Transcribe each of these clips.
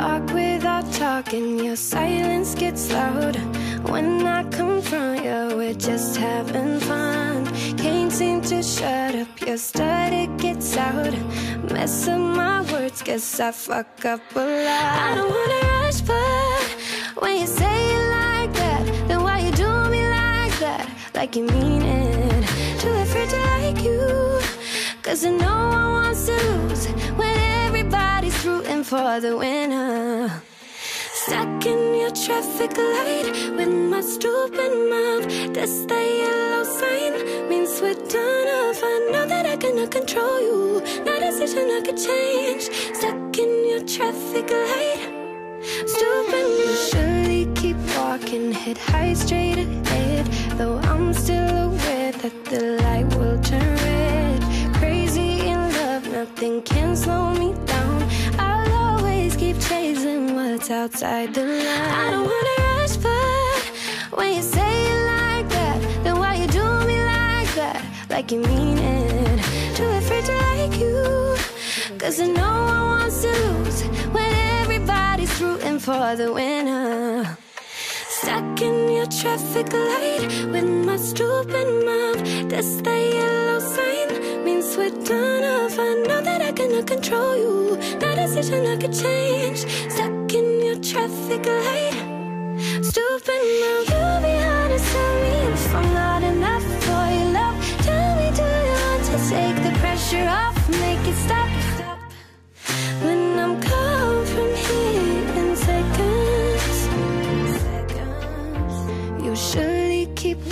Talk without talking, your silence gets loud. When I confront you, we're just having fun. Can't seem to shut up, your stutter gets out. Mess up my words, guess I fuck up a lot. I don't wanna rush, but when you say it like that, then why you do me like that? Like you mean it. Too afraid to like you, cause I know I want to lose for the winner. Stuck in your traffic light with my stupid mouth. That's the yellow sign, means we're done off. I know that I cannot control you. No decision I could change. Stuck in your traffic light. Stupid, you surely keep walking, head high straight ahead. Though I'm still aware that the light will turn red. Crazy in love, nothing can slow me chasing what's outside the line. I don't wanna rush, but when you say it like that, then why you do me like that? Like you mean it. Too afraid to like you, cause I know I want to lose when everybody's rooting for the winner. Stuck in your traffic light with my stupid mouth. That's the yellow sign, means we're done I control you. That decision I could change. Stuck in your traffic light. Stupid mouth. You be honest, tell me if I'm not enough for your love. Tell me, do you want to take the pressure off? Make it stop.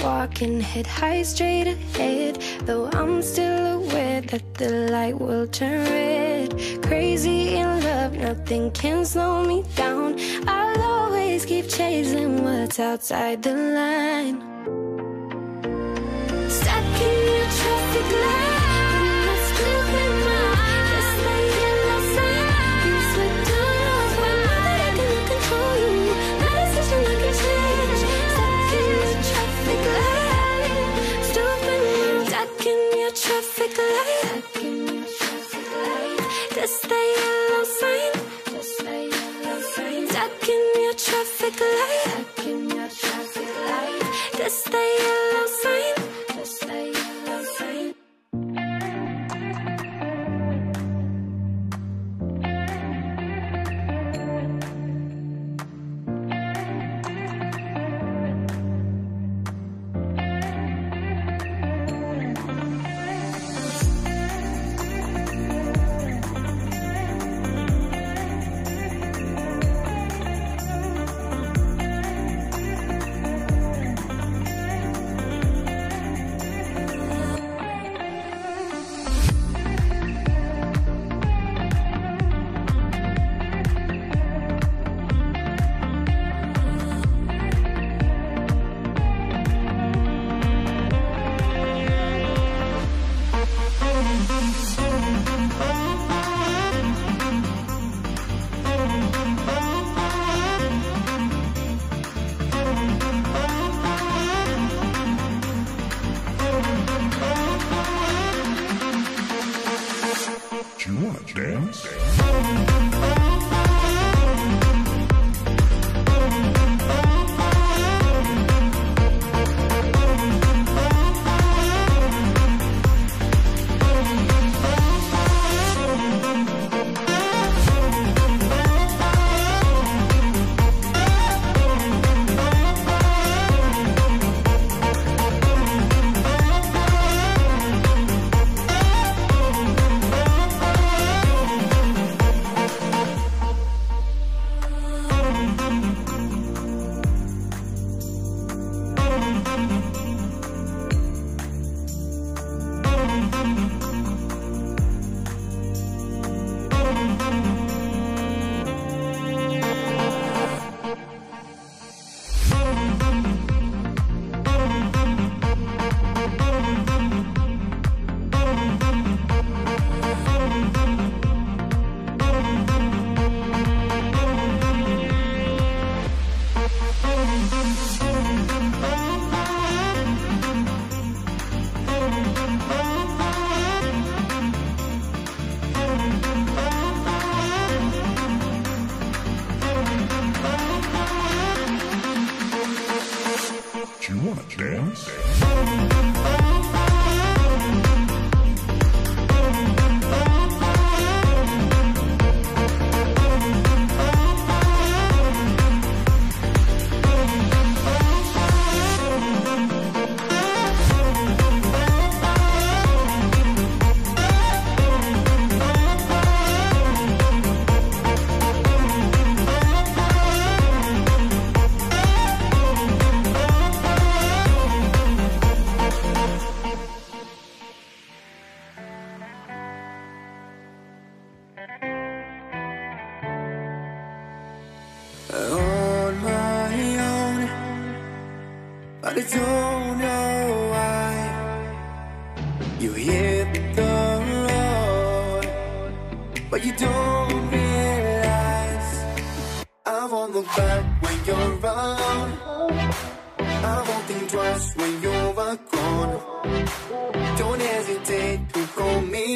Walking, head high straight ahead. Though I'm still aware that the light will turn red. Crazy in love, nothing can slow me down. I'll always keep chasing what's outside the line. Stuck in your traffic light. In your traffic light. That's the yellow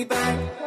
back,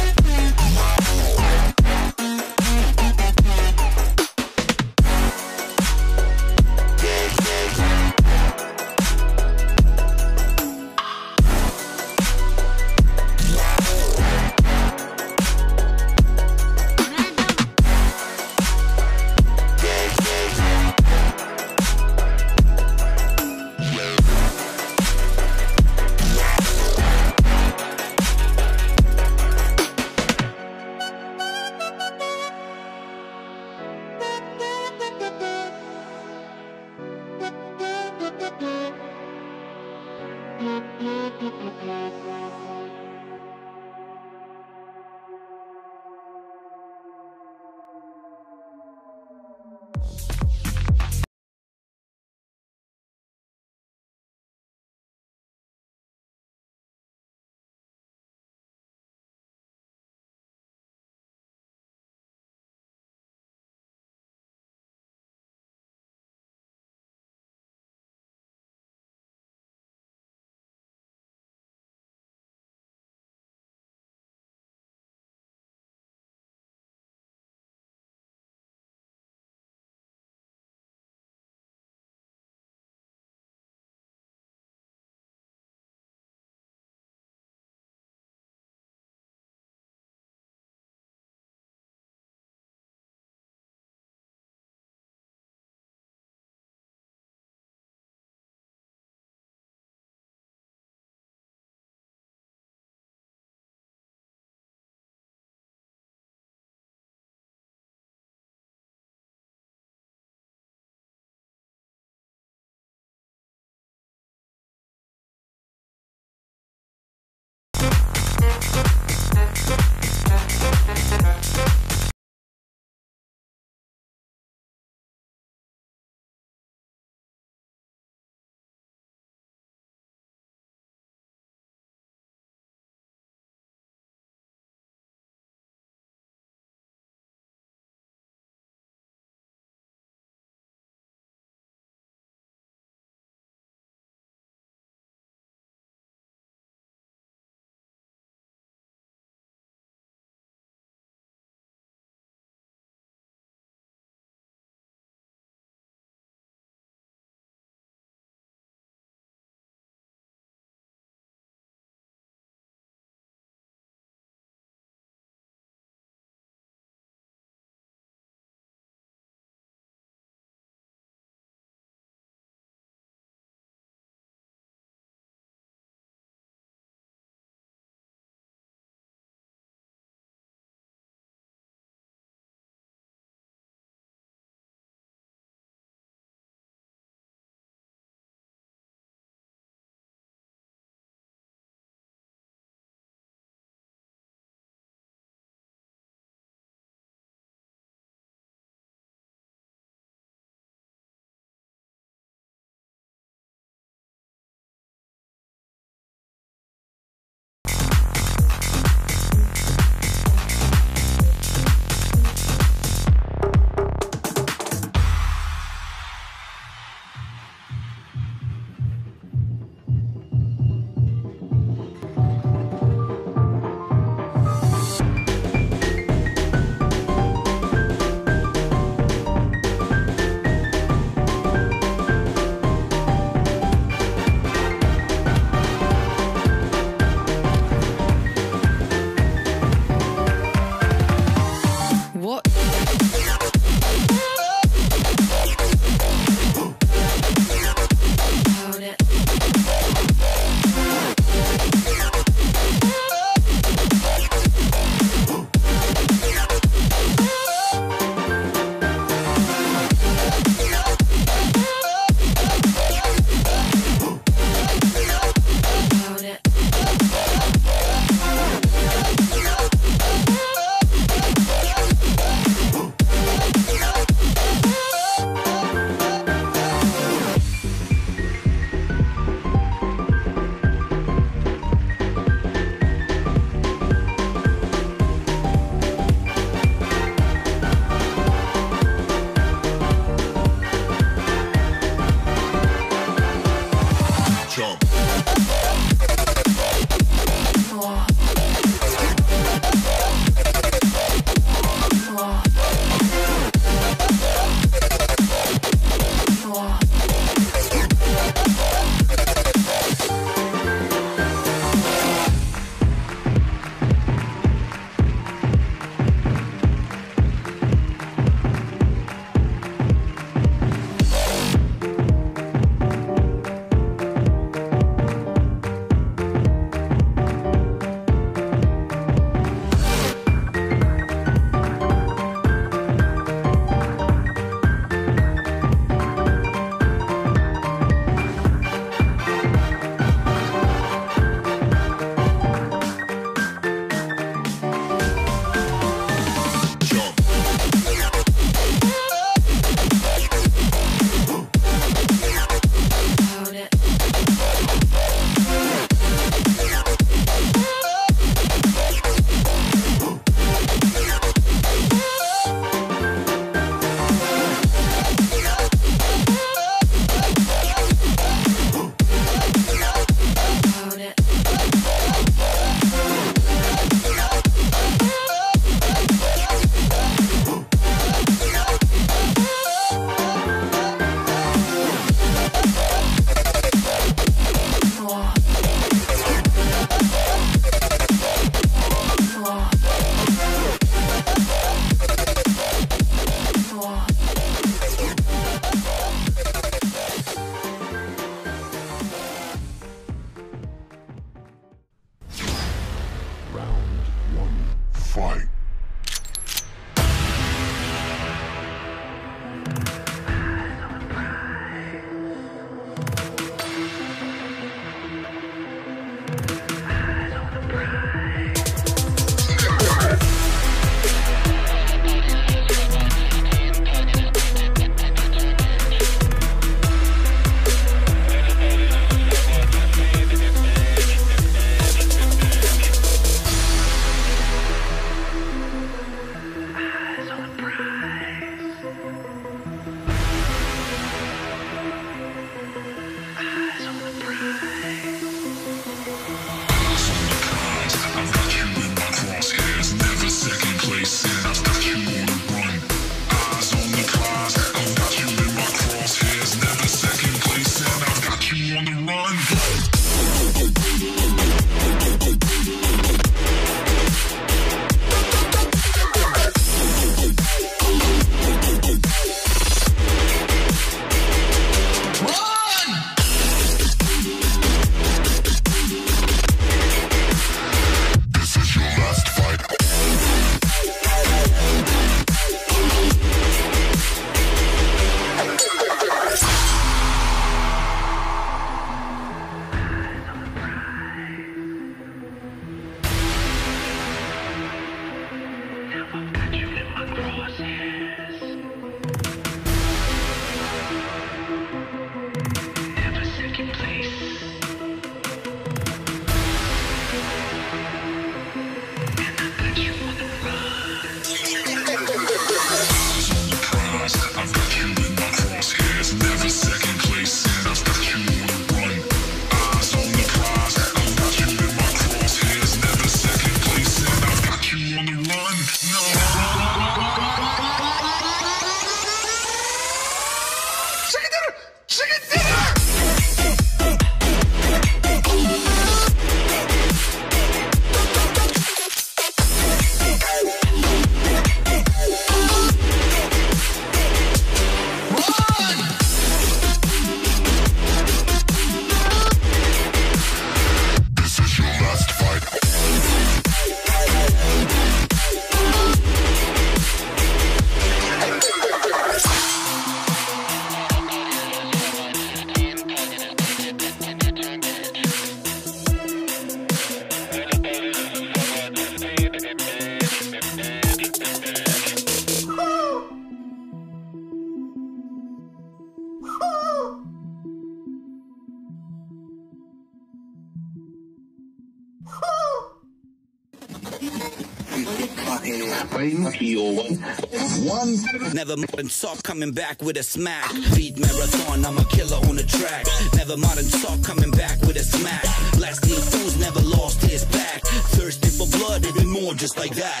One. Never modern talk coming back with a smack. Beat marathon, I'm a killer on the track. Never modern talk coming back with a smack. Blasting fools never lost his back. Thirsty for blood, even more just like that.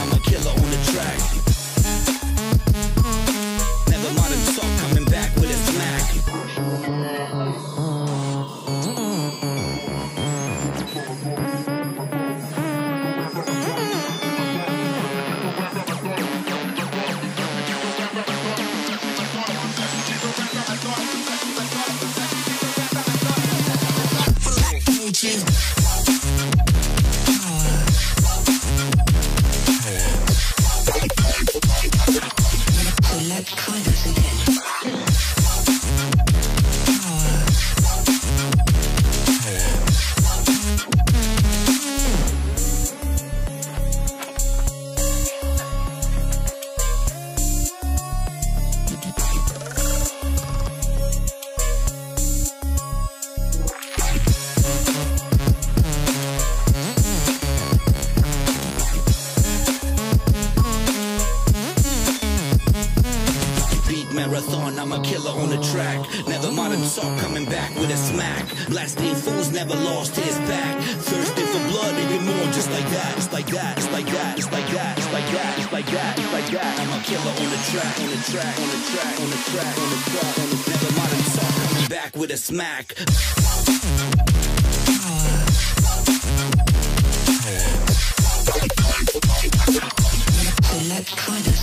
I'm a killer on the track. like that. I'm a killer on the track, on the track, on the track, on the track, on the track, on the track. Never mind, I'm soft coming back with a smack. Electronic.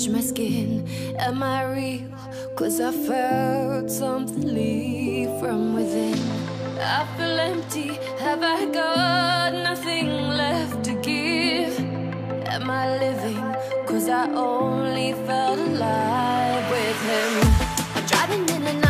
Touch my skin. Am I real? Cause I felt something leave from within. I feel empty. Have I got nothing left to give? Am I living? Cause I only felt alive with him. I'm driving in the night,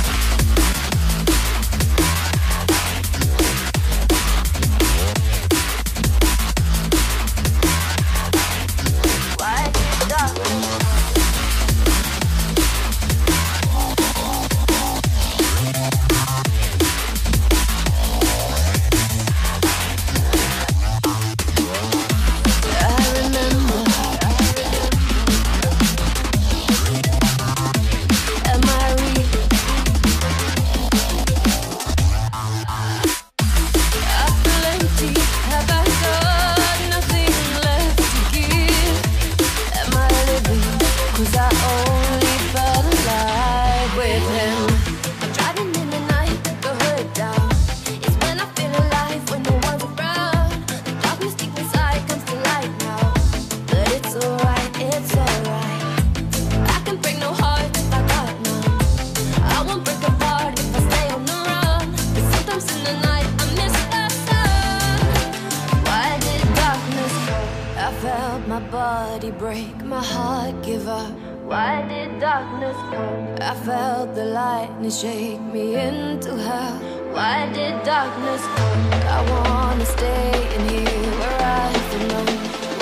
My body break, my heart give up. Why did darkness come? I felt the lightning shake me into hell. Why did darkness come? I wanna stay in here where I belong.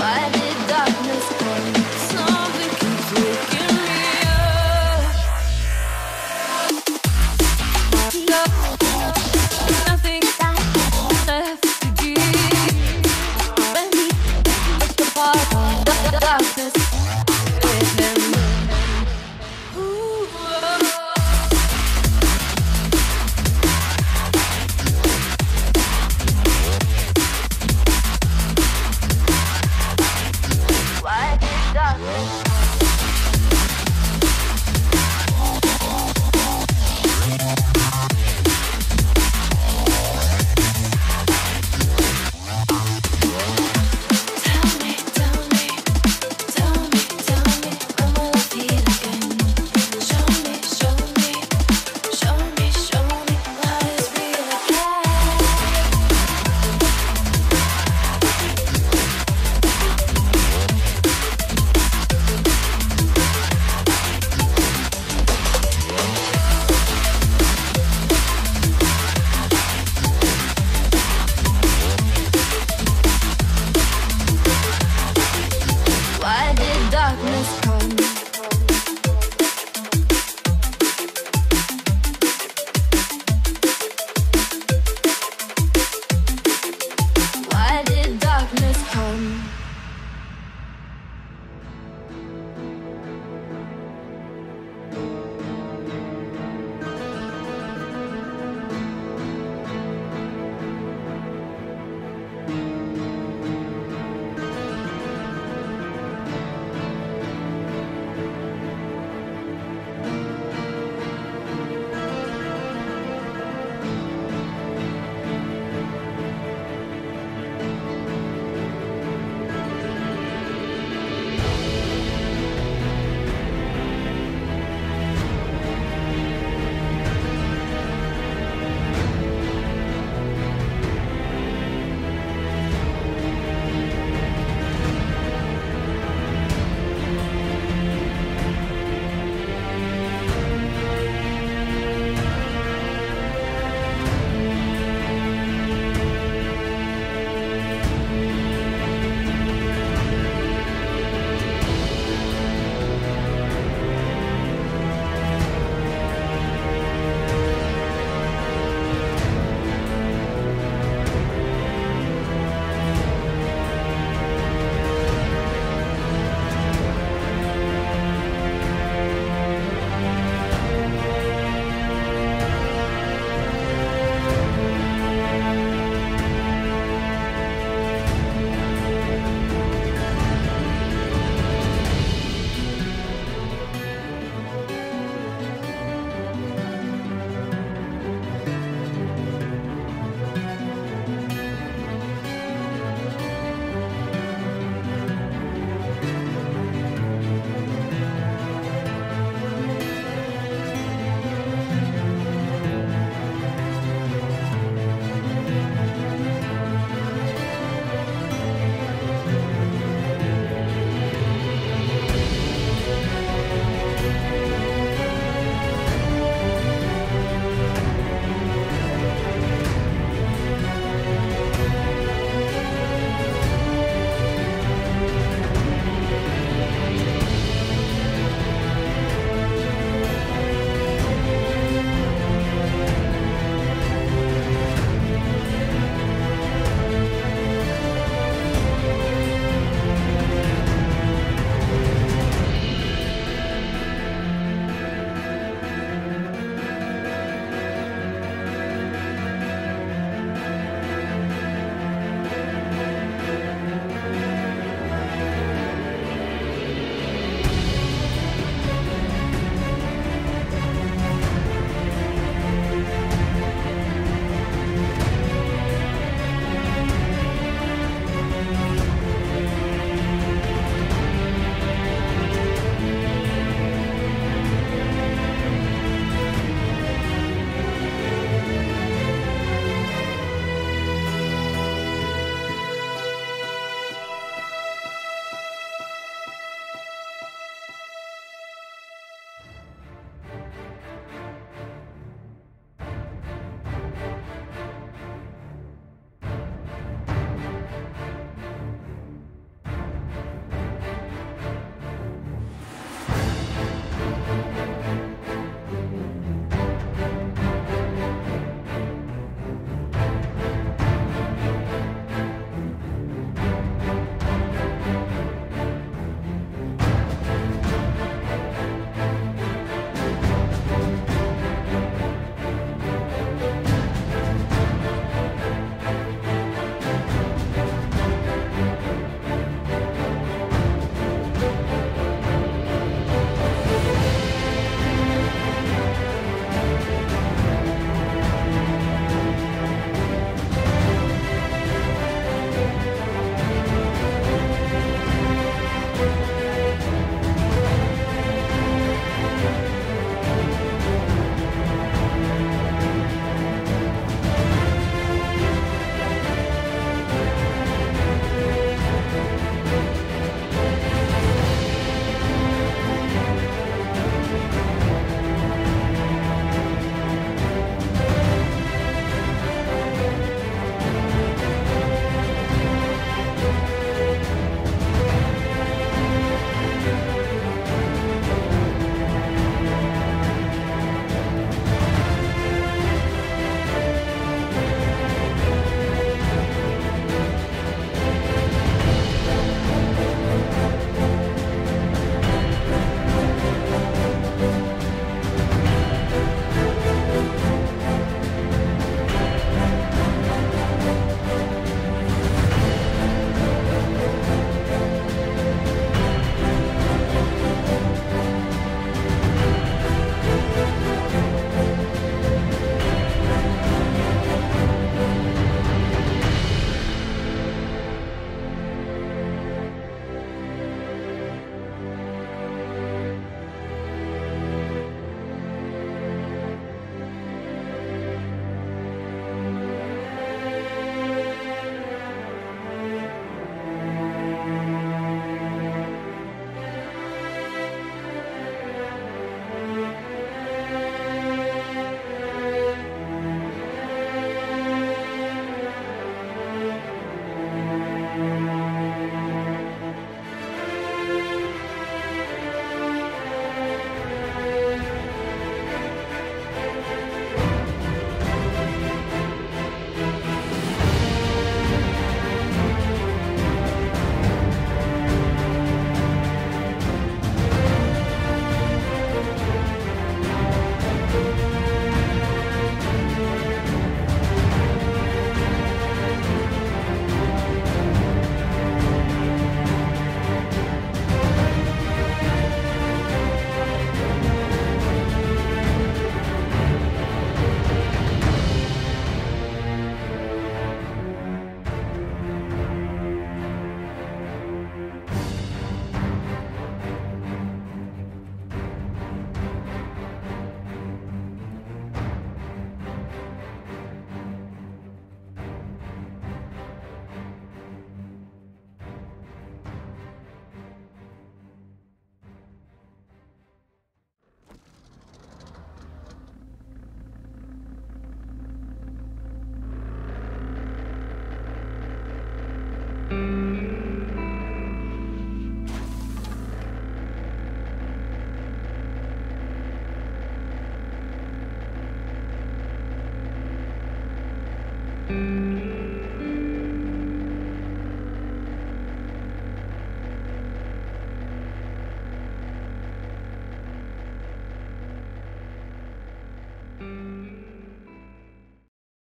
Why apart, the